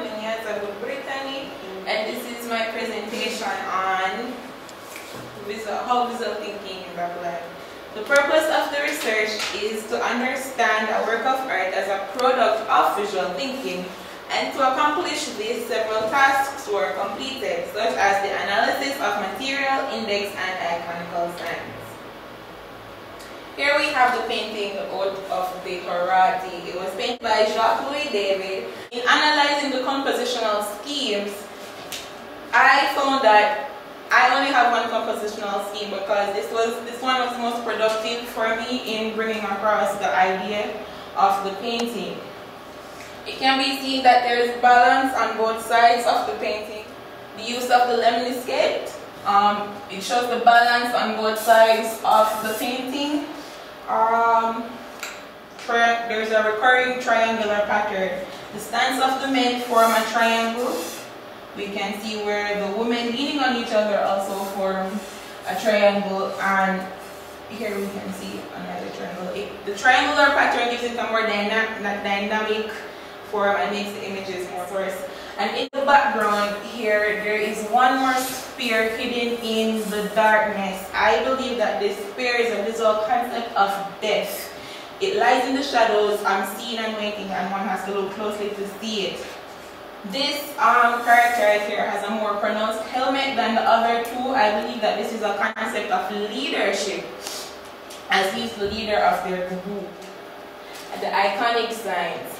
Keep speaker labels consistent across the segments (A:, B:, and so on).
A: Miniata of Brittany, and this is my presentation on visual, how visual thinking is applied. The purpose of the research is to understand a work of art as a product of visual thinking and to accomplish this, several tasks were completed, such as the analysis of material, index, and iconical signs. Here we have the painting out of Decorati. It was painted by Jacques-Louis David. In analyzing the compositional schemes, I found that I only have one compositional scheme because this was this one was most productive for me in bringing across the idea of the painting. It can be seen that there is balance on both sides of the painting. The use of the lemniscate, um, it shows the balance on both sides of the painting. Um, there's a recurring triangular pattern. The stance of the men form a triangle. We can see where the women leaning on each other also form a triangle and here we can see another triangle. It, the triangular pattern gives it a more dyna dynamic form and makes the images more source. And in the background here, there is one more spear hidden in the darkness. I believe that this spear is a visual concept of death. It lies in the shadows, unseen and waiting, and one has to look closely to see it. This um, character right here has a more pronounced helmet than the other two. I believe that this is a concept of leadership, as he's the leader of their group. The iconic signs.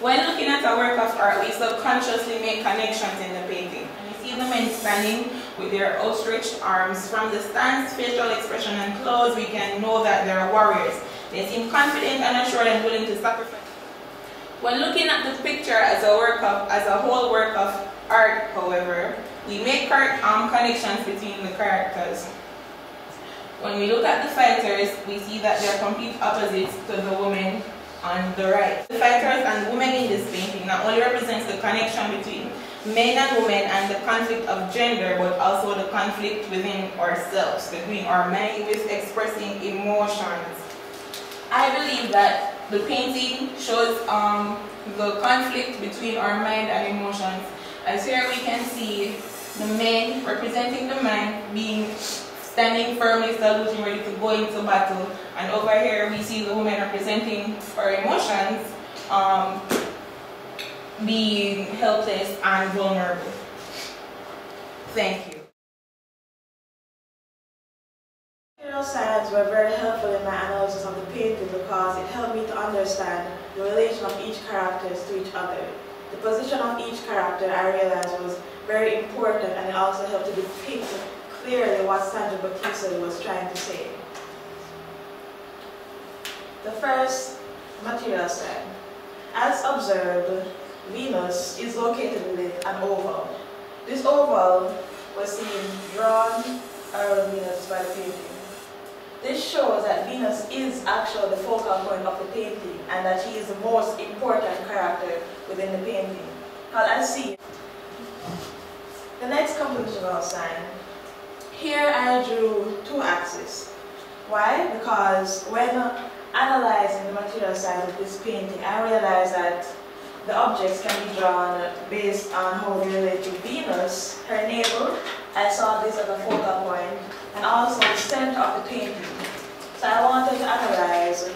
A: When looking at a work of art, we subconsciously make connections in the painting. We see the men standing with their outstretched arms. From the stance, facial expression, and clothes, we can know that they are warriors. They seem confident and assured and willing to sacrifice. When looking at the picture as a work of, as a whole work of art, however, we make um, connections between the characters. When we look at the fighters, we see that they are complete opposites to the woman on the right. The fighters and women in this painting not only represents the connection between men and women and the conflict of gender, but also the conflict within ourselves, between our mind with expressing emotions. I believe that the painting shows um, the conflict between our mind and emotions. As here we can see the men representing the man being standing firmly, saluting, ready to go into battle. And over here, we see the woman representing her emotions, um, being helpless and vulnerable. Thank you.
B: Material signs were very helpful in my analysis of the painting because it helped me to understand the relation of each character to each other. The position of each character I realized was very important and it also helped to depict clearly what Sandro Botticelli was trying to say. The first material said, As observed, Venus is located within an oval. This oval was seen drawn around Venus by the painting. This shows that Venus is actually the focal point of the painting and that she is the most important character within the painting. Now let's see. The next compositional sign here I drew two axes. Why? Because when analyzing the material side of this painting, I realized that the objects can be drawn based on how they relate to Venus, her navel. I saw this as a focal point, and also the center of the painting. So I wanted to analyze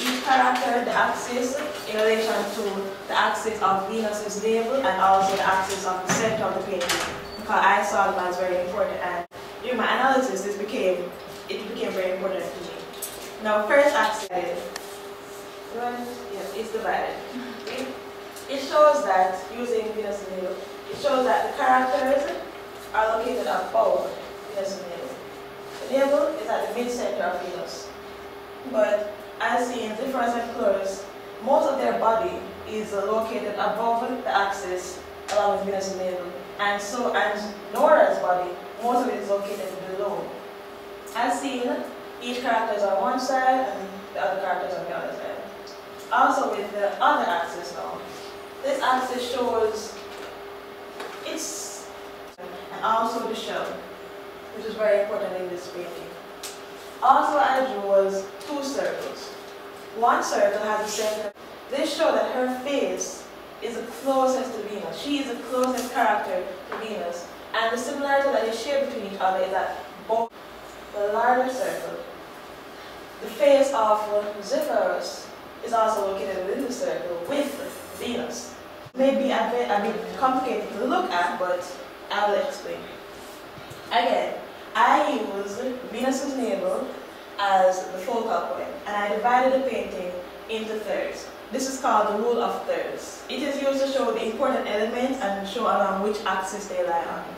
B: each character, the axis, in relation to the axis of Venus's navel and also the axis of the center of the painting, because I saw them as very important. And during my analysis, this became, it became very important to me. Now, first axis yes, it's divided. It, it shows that, using Venus and it shows that the characters are located above Venus and Milo. The navel is at the mid-center of Venus. But as seen in colors, most of their body is located above the axis along with Venus and. And so, and Nora's body most of it is located below. As seen, each character is on one side and the other character is on the other side. Also with the other axis now, this axis shows its and also the shell, which is very important in this painting. Also I drew was two circles. One circle has a center. This shows that her face is the closest to Venus. She is the closest character to Venus. And the similarity that they share between each other is that both the larger circle, the face of Zephyrus is also located within the circle with Venus. May be a bit, a bit complicated to look at, but I will explain. Again, I use Venus's navel as the focal point, and I divided the painting into thirds. This is called the rule of thirds. It is used to show the important elements and show along which axis they lie on.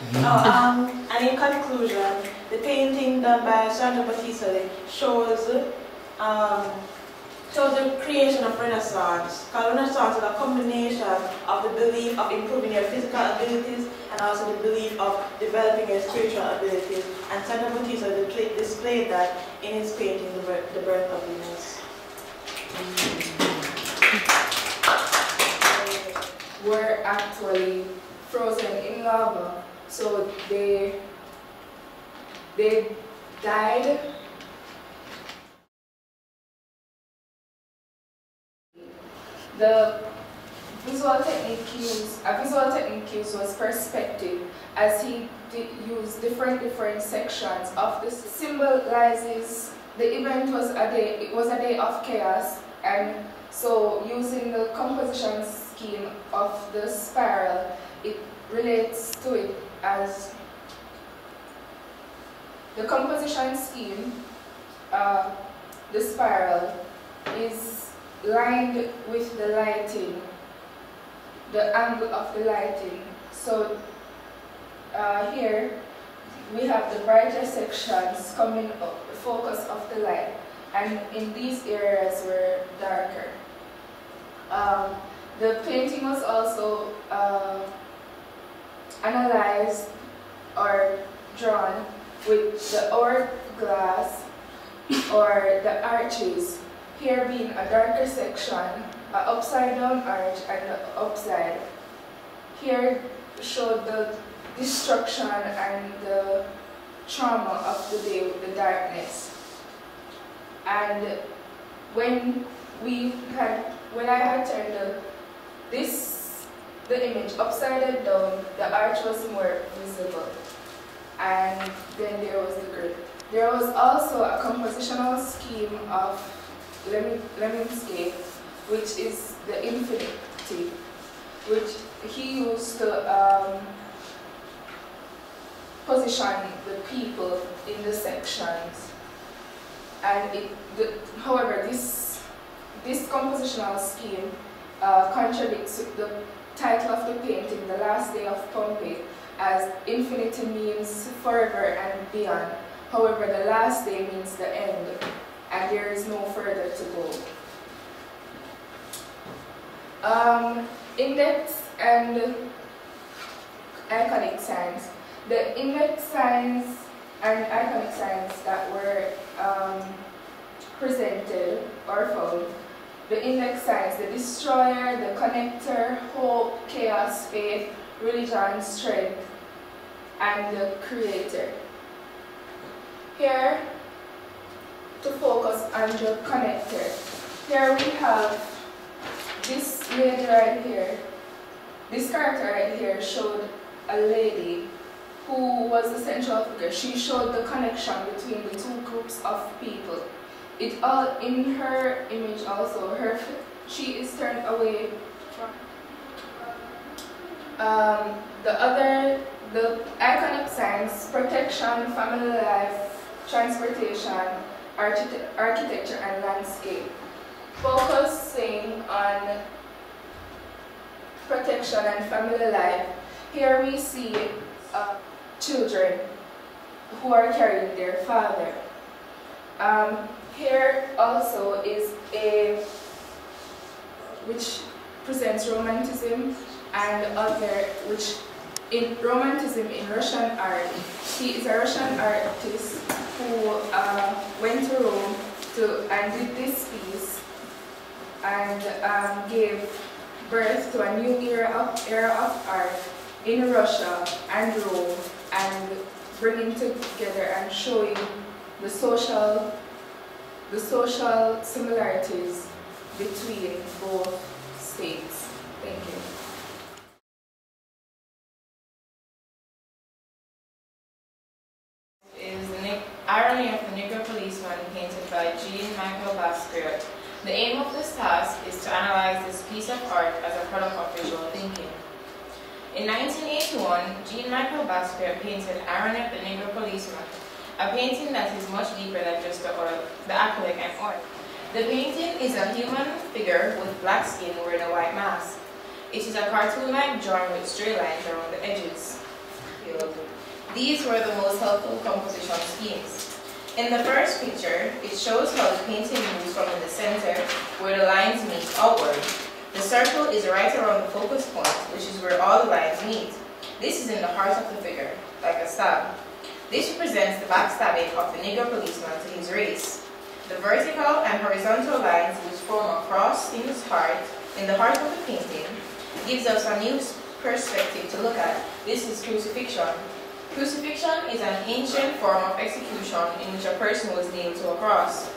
B: Oh, um, and in conclusion, the painting done by Sandro Botticelli shows um, shows the creation of Renaissance. Because Renaissance is a combination of the belief of improving your physical abilities and also the belief of developing your spiritual abilities. And Sandro Botticelli displayed that in his painting, The Birth, the birth of Venus.
C: Were actually frozen in lava so they they died. The visual technique used a visual technique used was perspective as he used different different sections of this symbolizes the event was a day it was a day of chaos and so using the composition scheme of the spiral it relates to it as the composition scheme, uh, the spiral, is lined with the lighting, the angle of the lighting. So uh, here we have the brighter sections coming up, the focus of the light, and in these areas were darker. Um, the painting was also uh, analyzed or drawn with the hourglass or the arches, here being a darker section, an upside down arch and the upside. Here showed the destruction and the trauma of the day with the darkness. And when we had, when I had turned the, this the image upside down, the arch was more visible. And then there was the grid. There was also a compositional scheme of Lemniscate, which is the infinity, which he used to um, position the people in the sections. And it, the, however, this, this compositional scheme uh, contradicts the title of the painting, The Last Day of Pompeii, as infinity means forever and beyond. However, the last day means the end, and there is no further to go. Um, index and iconic signs. The index signs and iconic signs that were um, presented or found the index signs, the destroyer, the connector, hope, chaos, faith, religion, strength, and the creator. Here, to focus on the connector, here we have this lady right here. This character right here showed a lady who was the central figure. She showed the connection between the two groups of people it all in her image also her she is turned away from um, the other the iconic signs protection family life transportation architecture and landscape. Focusing on protection and family life. Here we see uh, children who are carrying their father. Um, here also is a, which presents romanticism and other, which in romanticism in Russian art, he is a Russian artist who uh, went to Rome to, and did this piece and um, gave birth to a new era of, era of art in Russia and Rome and bringing together and showing the social the social similarities between both states. Thank you.
D: is the irony of the Negro policeman painted by Jean-Michel Basquiat. The aim of this task is to analyze this piece of art as a product of visual thinking. In 1981, Jean-Michel Basquiat painted Irony of the Negro Policeman, a painting that is much deeper than just the, oil, the acrylic and oil. The painting is a human figure with black skin wearing a white mask. It is a cartoon-like drawing with straight lines around the edges. These were the most helpful composition schemes. In the first picture, it shows how the painting moves from the center, where the lines meet outward. The circle is right around the focus point, which is where all the lines meet. This is in the heart of the figure, like a stab. This represents the backstabbing of the Negro policeman to his race. The vertical and horizontal lines which form a cross in his heart, in the heart of the painting, gives us a new perspective to look at. This is crucifixion. Crucifixion is an ancient form of execution in which a person was nailed to a cross.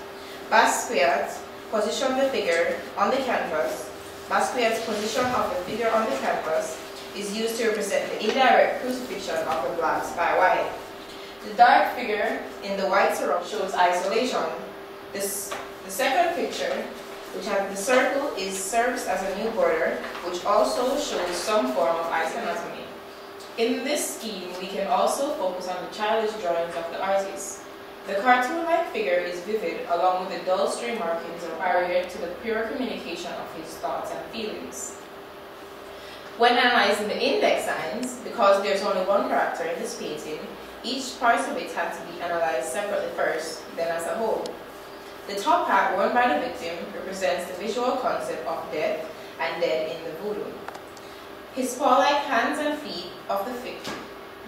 D: Basquiat positioned the figure on the canvas. Basquiat's position of the figure on the canvas is used to represent the indirect crucifixion of the blacks by white. The dark figure in the white surround shows isolation, this, the second picture, which has the circle, is serves as a new border, which also shows some form of isoanatomy. In this scheme, we can also focus on the childish drawings of the artist. The cartoon-like figure is vivid, along with the dull stray markings of barrier to the pure communication of his thoughts and feelings. When analyzing the index signs, because there's only one character in this painting, each part of it had to be analyzed separately first, then as a whole. The top hat worn by the victim represents the visual concept of death and dead in the voodoo. His paw-like hands and feet of the victim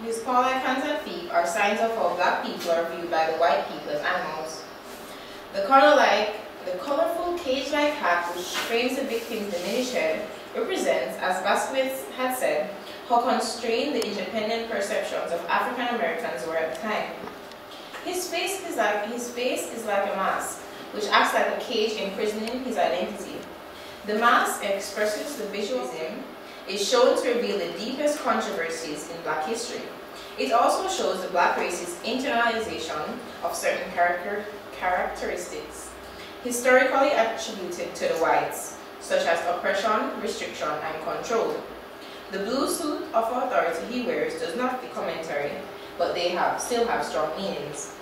D: his paw-like hands and feet are signs of how black people are viewed by the white people as animals. The color-like, the colorful cage-like hat which frames the victim's diminished head represents, as Basquiat had said, how constrained the independent perceptions of African Americans were at the time. His face is like his face is like a mask, which acts like a cage imprisoning his identity. The mask expresses the visualism is shown to reveal the deepest controversies in black history. It also shows the black race's internalization of certain character characteristics historically attributed to the whites, such as oppression, restriction, and control. The blue suit of authority he wears does not be commentary, but they have still have strong meanings.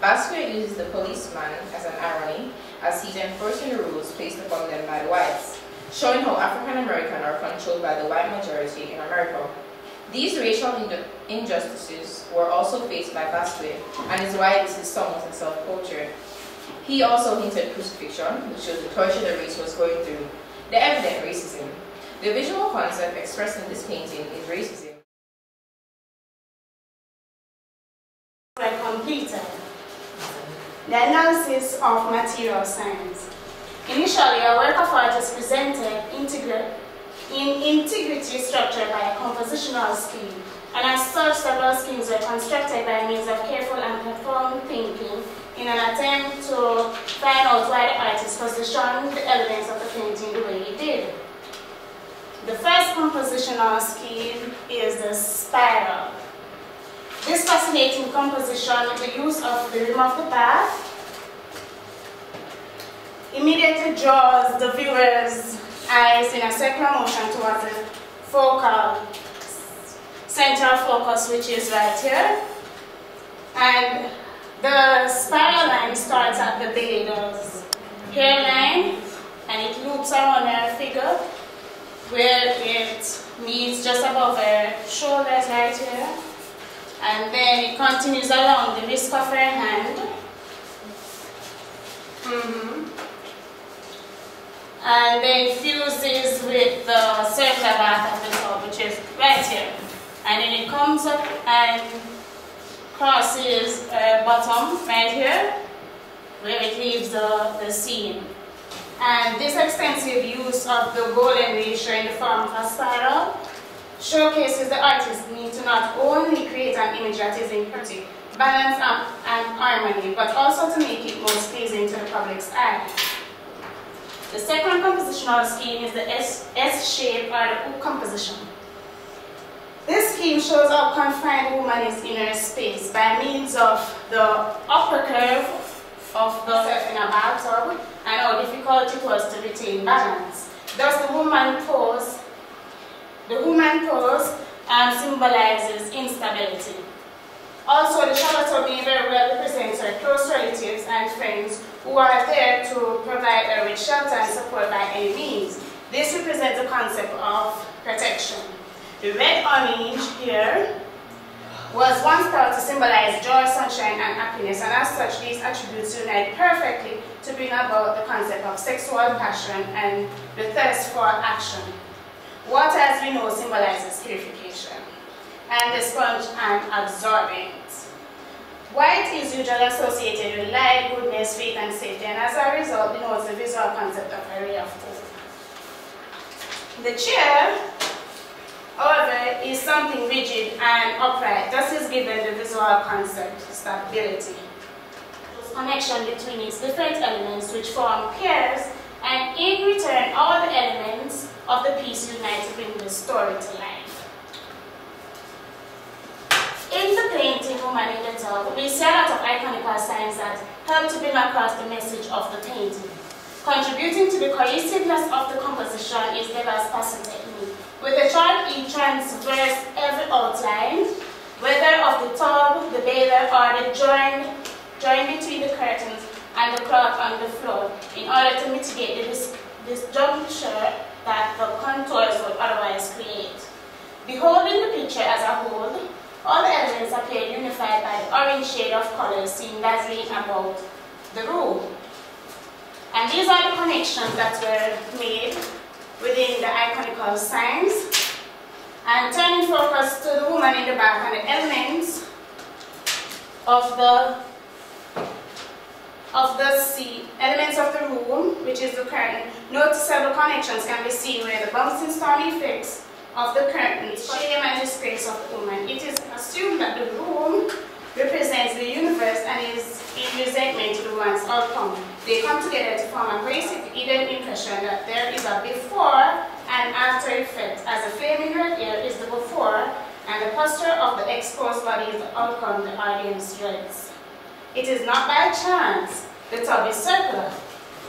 D: Basquiat uses the policeman as an irony, as he's enforcing the rules placed upon them by the whites, showing how African American are controlled by the white majority in America. These racial injustices were also faced by Basquiat, and is why this is somewhat a self-portrait. He also hinted crucifixion, which shows the torture the race was going through, the evident racism. The visual concept expressed in this painting is racism.
E: completed. The analysis of material signs. Initially, a work of art is presented integrate, in integrity structured by a compositional scheme, and as such, several schemes were constructed by means of careful and profound thinking in an attempt to find out why the artist positioned the elements of the painting the way he did. The first compositional scheme is the spiral. This fascinating composition with the use of the rim of the path immediately draws the viewer's eyes in a circular motion towards the focal center focus, which is right here. And the spiral line starts at the Bader's hairline, and it loops around her figure, where it meets just above her shoulders right here. And then it continues along the wrist of her hand. Mm -hmm and then fuses with the circular bath of the top, which is right here. And then it comes up and crosses uh, bottom right here, where it leaves the, the seam. And this extensive use of the golden ratio in the form of a spiral showcases the artist's need to not only create an image that is in pretty balance and harmony, but also to make it most pleasing to the public's eye. The second compositional scheme is the S, S shape or the hook composition. Scheme shows how confined woman is in her space by means of the upper curve of the self in a bathtub and how difficult it was to retain balance. Thus the woman pose, the woman pose um, symbolizes instability. Also, the Charlotte very well represents her close relatives and friends who are there to provide her with shelter and support by any means. This represents the concept of protection. The red orange here was once thought to symbolize joy, sunshine, and happiness, and as such, these attributes unite perfectly to bring about the concept of sexual passion and the thirst for action. Water, as we know, symbolizes purification and the sponge and absorbent. White is usually associated with light, goodness, faith, and safety, and as a result, denotes the visual concept of a of hope. The chair, however, is something rigid and upright, thus is given the visual concept, stability. Connection between its different elements which form pairs, and in return, all the elements of the piece unite to bring the story to life. In the painting Woman in the Tub, we see a lot of iconical signs that help to bring across the message of the painting. Contributing to the cohesiveness of the composition is Degas passing technique. With a chart, he transverse every outline, whether of the tub, the bather, or the join, join between the curtains and the cloth on the floor in order to mitigate the dis that the contours would otherwise create. Beholding the picture as a whole, all the elements appear unified by the orange shade of color seen dazzling about the room. And these are the connections that were made within the iconical signs. And turning focus to the woman in the back and the elements of the of the sea, elements of the room, which is the curtain. Noticeable connections can be seen where the bouncing stone effects of the curtain, shame and disgrace of the woman. It is assumed that the room represents the universe and is in resentment to the woman's outcome. They come together to form a basic hidden impression that there is a before and after effect, as the flame in her ear is the before and the posture of the exposed body is the outcome the audience dreads. It is not by chance the tub is circular.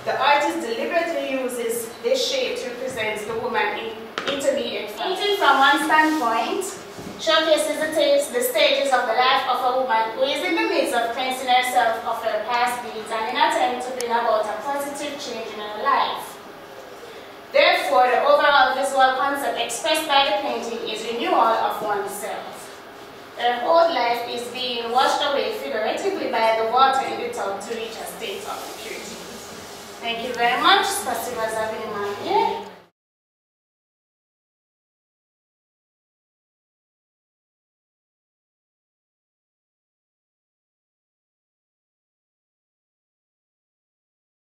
E: The artist deliberately uses this shape to represent the woman in intermediate. Painting from one standpoint showcases the, the stages of the life of a woman who is of cleansing herself of her past deeds and in attempt to bring about a positive change in her life. Therefore, the overall visual concept expressed by the painting is renewal of oneself. Her old life is being washed away figuratively by the water in the tub to reach a state of purity. Thank you very much. Spasiba za